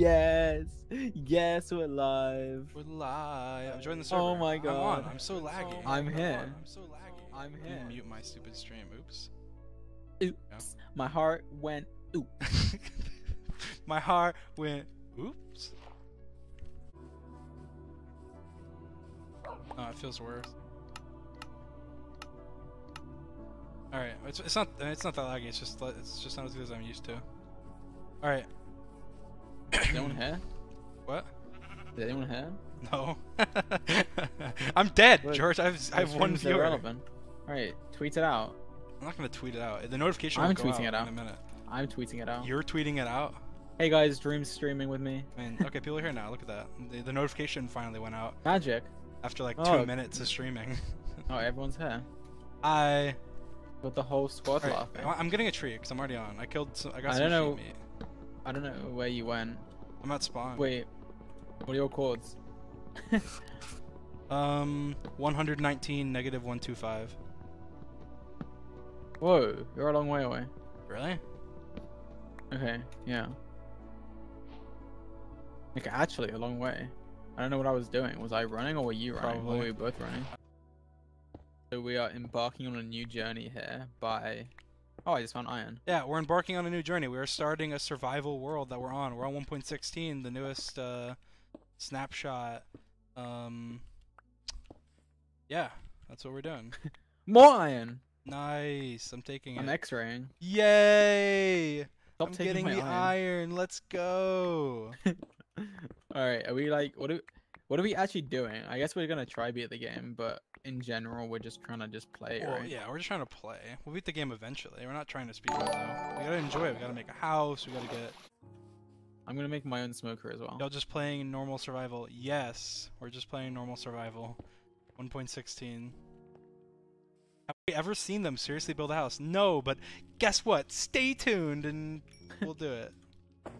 yes, yes, we're live. We're live. I'm joining the oh server. Oh my I'm God. on. I'm so laggy. I'm here. I'm so laggy. I'm here. Mute my stupid stream. Oops. Oops, my heart went. Oop. my heart went. Oops. Oh, it feels worse. All right, it's, it's not it's not that laggy. It's just it's just not as good as I'm used to. All right. Is anyone here? What? Is anyone here? No. I'm dead, Look, George. I've I have Your one viewer. irrelevant. Alright, tweet it out. I'm not gonna tweet it out. The notification I'm tweeting out it out. in a minute. I'm tweeting it out. You're tweeting it out. Hey guys, Dream's streaming with me. I mean, okay, people are here now. Look at that. The, the notification finally went out Magic. after like oh. two minutes of streaming. Oh, everyone's here. I. With the whole squad Alright, laughing. I'm getting a tree because I'm already on. I killed. Some, I got I some don't know- meat. I don't know where you went. I'm at spawn. Wait, what are your chords? Um, 119 negative 125. Whoa, you're a long way away. Really? Okay, yeah. Like actually a long way. I don't know what I was doing. Was I running or were you running? Or Probably. were we both running? So we are embarking on a new journey here by Oh, I just found iron. Yeah, we're embarking on a new journey. We are starting a survival world that we're on. We're on 1.16, the newest uh, snapshot. Um, yeah, that's what we're doing. More iron! Nice. I'm taking I'm it. X-raying. Yay! Stop I'm getting my the iron. iron. Let's go. Alright, are we like what are what are we actually doing? I guess we're gonna try beat the game, but in general we're just trying to just play, Well, right? yeah, we're just trying to play. We'll beat the game eventually. We're not trying to speed it though. We gotta enjoy it. We gotta make a house. We gotta get. I'm gonna make my own smoker as well. Y'all just playing normal survival? Yes, we're just playing normal survival. 1.16. Have we ever seen them seriously build a house? No, but guess what? Stay tuned and we'll do it.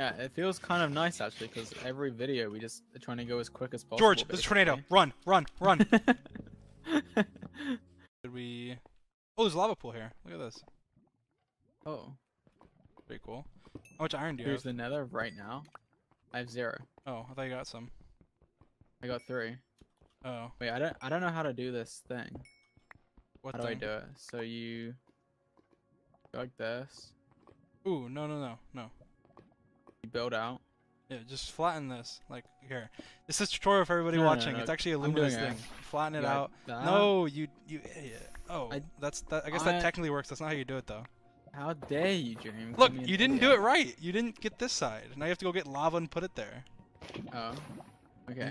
Yeah, it feels kind of nice actually, because every video we just are trying to go as quick as possible. George, there's a tornado. Run, run, run. Did we? Oh, there's a lava pool here. Look at this. oh, Pretty cool. How much iron do you here's have? the nether right now. I have zero. Oh, I thought you got some. I got three. Oh, Wait, I don't I don't know how to do this thing. what How do I do it? So you go like this. Ooh, no, no, no, no. You build out. Yeah, just flatten this. Like here. This is tutorial for everybody No, no, watching. no, It's actually a I'm luminous doing it. thing. Flatten it Like out. that. No, you you idiot. Oh, I- that's that. I guess I- that technically works. That's not how you do it though. How dare you, Dream? Look, you didn't do it right. You didn't get this side. Now you have to go get lava and put it there. Oh. Okay.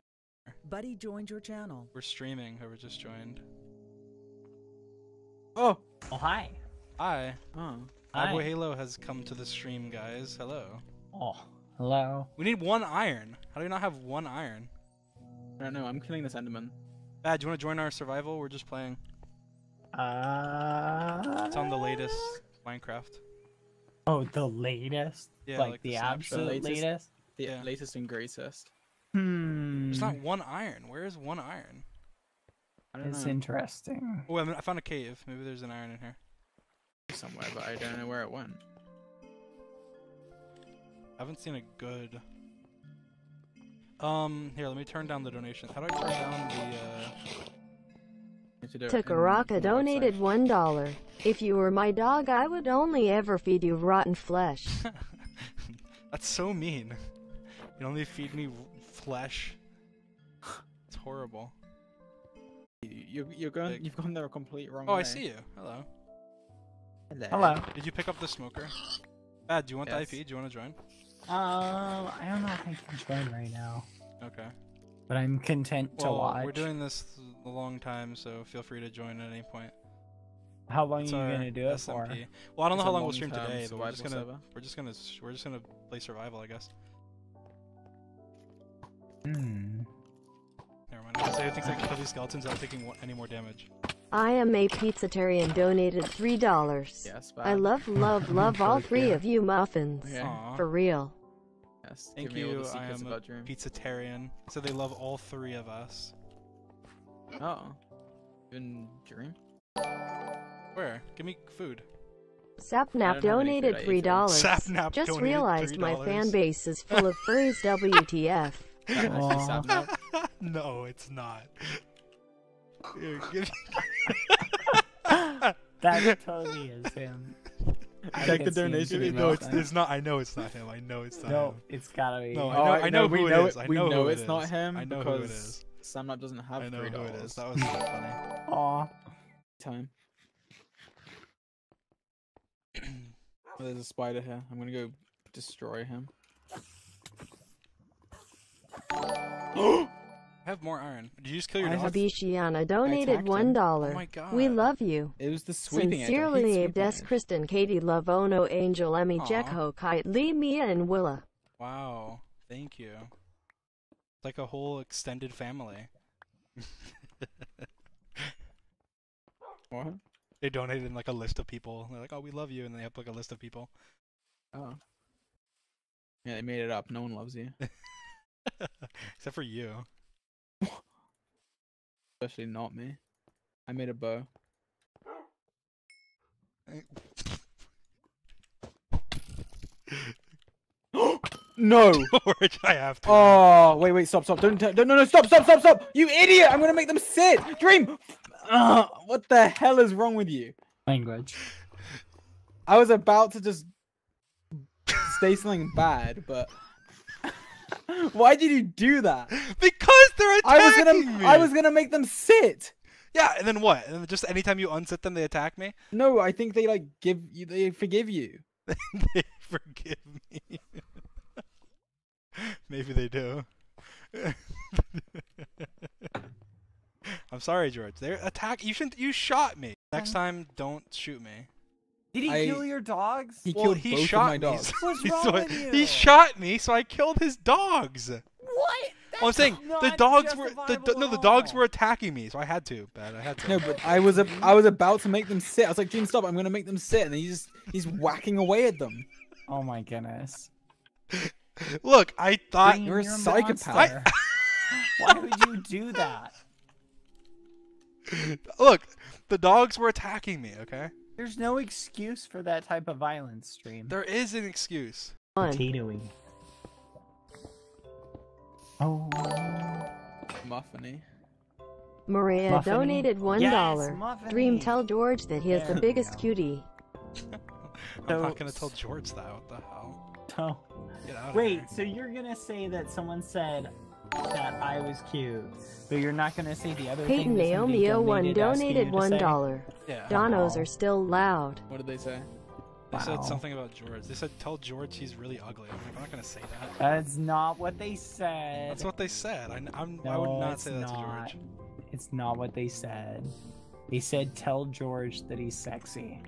Buddy joined your channel. We're streaming. Whoever just joined. Oh. Oh, hi. Hi. Oh. My boy Hi. Halo has come to the stream, guys. Hello. Oh, hello. We need one iron. How do we not have one iron? I don't know. I'm killing this Enderman. Bad, do you want to join our survival? We're just playing. Uh. It's on the latest Minecraft. Oh, the latest. Yeah, like, like the, the absolute Latest? latest. The Yeah. latest and greatest. Hmm. There's not one iron. Where is one iron? I don't It's know. interesting. Oh, I, mean, I found a cave. Maybe there's an iron in here. somewhere, but I don't know where it went. I haven't seen a good. Um, here, let me turn down the donations. How do I turn down the? uh... You have to do Takaraka donated one dollar. If you were my dog, I would only ever feed you rotten flesh. That's so mean. You only feed me flesh. It's horrible. You, you, you're going. Big. You've gone there a complete wrong Oh, way. I see you. Hello. Hello. Did you pick up the smoker? Bad. Do you want Yes. the IP? Do you want to join? Um, I don't know if I can join right now, Okay. but I'm content to Well, watch. we're doing this a long time, so feel free to join at any point. How long It's are you our gonna do it for? Well, I don't know It's how a long we'll stream long-term today, but we're just gonna server. we're just gonna we're just gonna play survival, I guess. Hmm. Never mind. I was gonna say, I think I can kill these skeletons without taking any more damage. I am a pizzatarian donated three dollars. Yes, I love, love, love all three cute. of you muffins. Okay. For real. Yes. Thank give you. I am a about Dream. pizzatarian. So they love all three of us. Oh. Even Dream. Where? Give me food. Sapnap don't have any donated three dollars. Sapnap Just donated realized my fan base is full of furries. WTF? That's actually Aw. Sapnap. no, it's not. Here, give- That totally is him. I Check the can see him donation doing no, it's, it's not. I know it's not him. I know it's not No, him. it's gotta be. No, I Oh, know- I know we who it know is. I we know know who it it's not him I know who it because. Sapnap doesn't have I know three who it dollars. is. That was so funny. Aw. time. Oh, there's a spider here. I'm gonna go destroy him. I have more iron. Did you just kill your I dog? have- Habishiana donated one him. one Oh dollar. my god. We love you. It was the sweeping edge. I hate Sincerely, Abe Des. Kristen, Katie, Love, Ono, Angel, Emmy, Aw. Jekho, Kite, Lee, Mia, and Willa. Wow. Thank you. It's like a whole extended family. What? they donated in like a list of people. They're like, "Oh, we love you," and they have like a list of people. Oh. Yeah, they made it up. No one loves you, Except for you. Especially not me. I made a bow. no. George, I have to. Oh, wait, wait, stop, stop. Don't, don't, no, no, stop, stop, stop, stop. You idiot. I'm going to make them sit. Dream. Ugh, ah, what the hell is wrong with you? Language. I was about to just say something bad, but why did you do that? Because they're attacking I was gonna, me. I was gonna make them sit. Yeah, and then what? And just anytime you unsit them, they attack me. No, I think they like give you, they forgive you. they forgive me. Maybe they do. I'm sorry, George. They're attack. You shouldn't. You shot me. Next time, don't shoot me. Did he I- kill your dogs? He well, killed he both shot of my me. dogs. so- What's so wrong I- with you? He shot me, so I killed his dogs. What? Well, I'm saying the dogs were the, the justifiable no the dogs were attacking me, so I had to. But I had to. No, but I was a, I was about to make them sit. I was like, Dream, stop! I'm gonna make them sit, and then he just he's whacking away at them. Oh my goodness. Look, I thought Dream, you're a psychopath. monster. Why would you do that? look, the dogs were attacking me. Okay, There's no excuse for that type of violence, stream. there is an excuse. One. Potatoing. Oh. Muffiny. Maria Muffiny? donated one Yes. Dream, tell George that he is There the biggest go. cutie. I'm So- not gonna tell George that. What the hell? Oh. Get out of Wait, here. so you're gonna say that someone said that I was cute, but you're not gonna say the other Peyton thing that somebody Naomi 01 asking you donated to one say? dollar. Yeah. Donos Wow. are still loud. What did they say? They Wow. said something about George. They said tell George he's really ugly. I'm like, I'm not gonna say that. That's not what they said. That's what they said. I, I'm, I would not say that to. George. It's not what they said. They said tell George that he's sexy.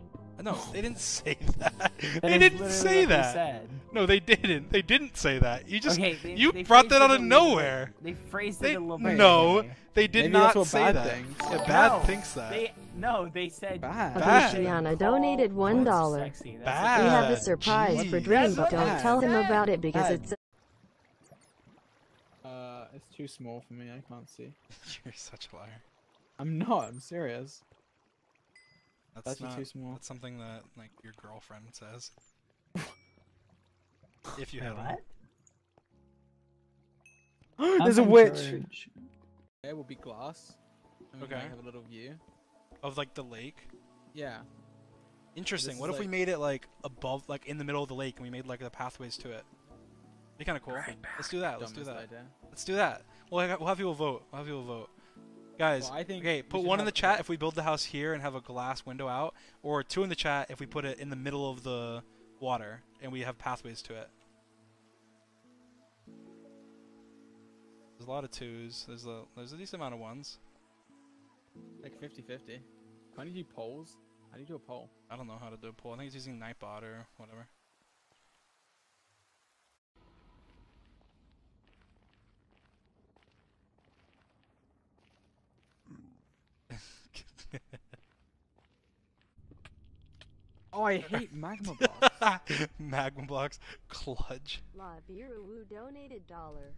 No, they didn't say that. That they didn't say that. said. No, they didn't. They didn't say that. You just okay, they, you they brought that out of nowhere. They phrased They it a little bit. no, differently. they did Maybe not that's what say bad that. thinks. Yeah, bad No, thinks that. They no, they said Bad. Bad. Habishiana Call donated one George dollar. sexy. That's Bad. We have a Bad. surprise for Dream, but don't bad. tell him about it because Bad. it's Uh, it's too small for me. I can't see. You're such a liar. I'm not. I'm serious. That's That's not. too small. That's something that like your girlfriend says. if you Wait, have one. what? There's a witch. George. There will be glass. And we Okay. like, have a little view. of like the lake. Yeah. Interesting. This What is if we made it like above, like in the middle of the lake, and we made like the pathways to it? Be kind of cool. Let's do that. Let's do that. idea. Let's do that. We'll, ha- we'll have people vote. We'll have people vote. Guys, Well, I think okay, put one in the chat if we build the house here and have a glass window out, or two in the chat if we put it in the middle of the water and we have pathways to it. There's a lot of twos. There's a there's a decent amount of ones. Like 50-50. Can't you do polls? How do you do a poll? I don't know how to do a poll. I think it's using Nightbot or whatever. Oh, I hate magma blocks. Magma blocks, clutch. La Viru donated dollar.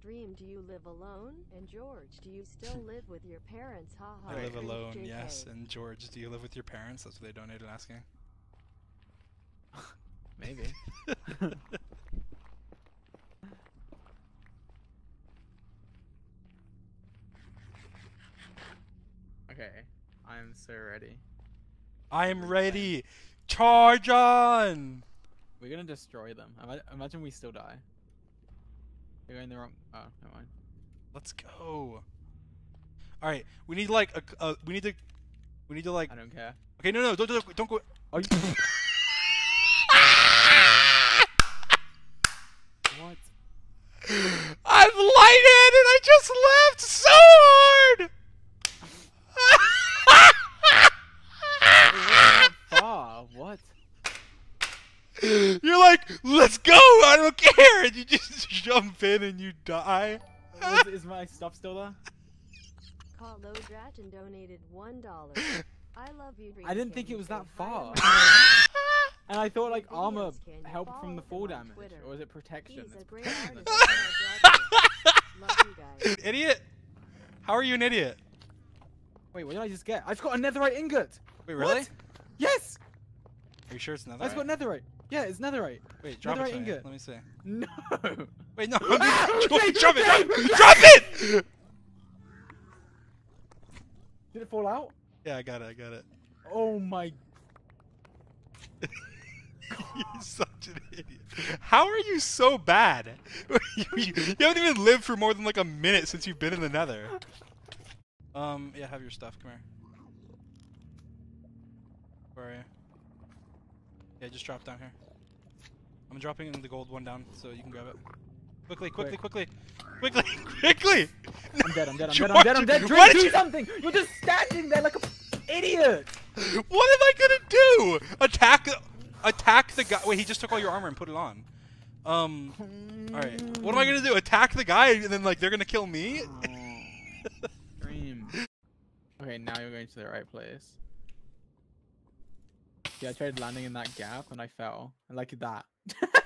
Dream, do you live alone? And George, do you still live with your parents? Ha ha. I live alone, JK. yes. And George, do you live with your parents? That's what they donated asking. Maybe. Okay, I'm so ready. I'm ready. Charge on. We're gonna destroy them. Imagine we still die. You're going the wrong. Oh, never mind. Let's go. All right, we need like a, we need to we need to like I don't care. okay no no don't don't, don't go Oh, you... what? I'm lighted and I just left so hard. Far. What? You're like, let's go, I don't care, and you just jump in and you die. Was, is my stuff still there? Call Lodratch and donated one dollar. I love you. Dream I didn't think it was that far. And I thought like armor helped from the fall damage, Twitter? or is it protection? It's protection artist. that's- Love you guys. idiot. How are you an idiot? Wait, what did I just get? I've got a netherite ingot. Wait, really? What? Yes, Are you sure it's another? I've got netherite. Yeah, it's netherite. Wait, drop it netherite to me. ingot. Let me see. No. Wait, no. Ah, drop, okay, drop it! Drop, drop it! Did it fall out? Yeah, I got it. I got it. Oh my. You're such an idiot. How are you so bad? you, you, you haven't even lived for more than like a minute since you've been in the Nether. Um, yeah, have your stuff. Come here. Where are you? Yeah, just drop down here. I'm dropping the gold one down so you can grab it. Quickly, quickly, quickly, quickly, quickly! I'm dead. I'm dead. I'm dead. I'm dead. I'm dead. George, what do you- something. You're just standing there like a idiot. What am I gonna do? Attack, attack the guy. Wait, he just took all your armor and put it on. Um, all right. What am I gonna do? Attack the guy and then like they're gonna kill me? Oh, Dream. Okay, now you're going to the right place. Yeah, I tried landing in that gap and I fell. Like that.